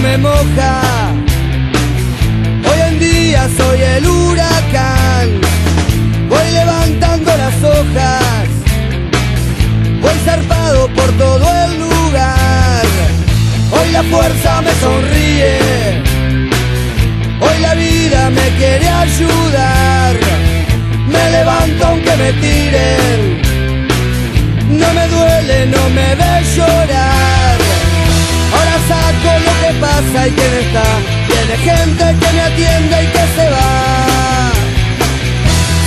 me moja. Hoy en día soy el huracán. Voy levantando las hojas. Voy zarpado por todo el lugar. Hoy la fuerza me sonríe. Hoy la vida me quiere ayudar. Me levanto aunque me tiren. No me duele, no quién está. Tiene gente que me atiende y que se va.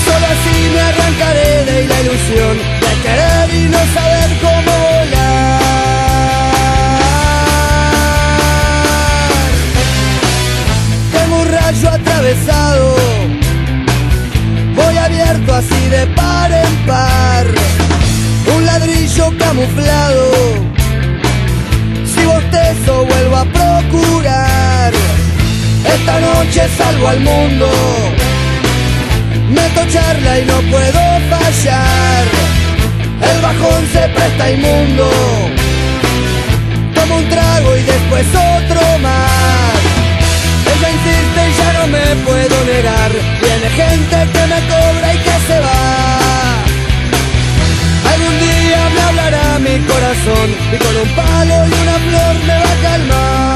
Solo así me arrancaré de la ilusión de querer y no saber cómo volar. Tengo un rayo atravesado. Voy abierto así de par en par. Un ladrillo camuflado. Bostezo vuelvo a procurar. Esta noche salvo al mundo. Meto charla y no puedo fallar. El bajón se presta inmundo. Tomo un trago y después otro más. Ella insiste y ya no me puedo negar. Viene gente y con un palo y una flor me va a calmar.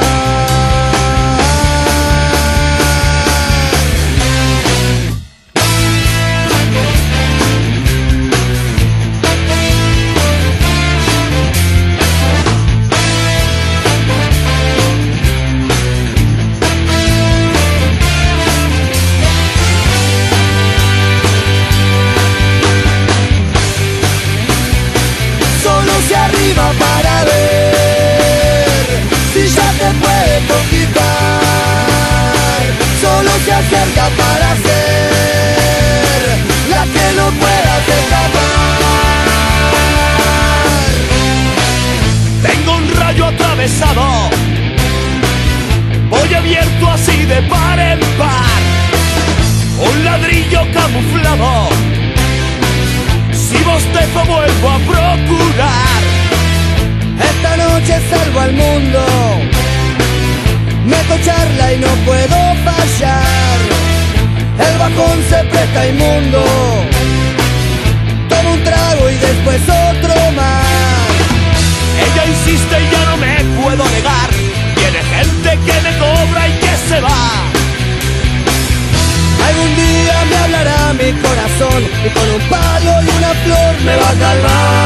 Acerca para ser la que no puedas escapar. Tengo un rayo atravesado. Voy abierto así de par en par. Un ladrillo camuflado. Si bostezo vuelvo a procurar. Esta noche salvo al mundo. Meto charla y no puedo fallar inmundo. Todo un trago y después otro más. Ella insiste y ya no me puedo negar. Tiene gente que me cobra y que se va. Algún día me hablará mi corazón y con un palo y una flor me va a calmar.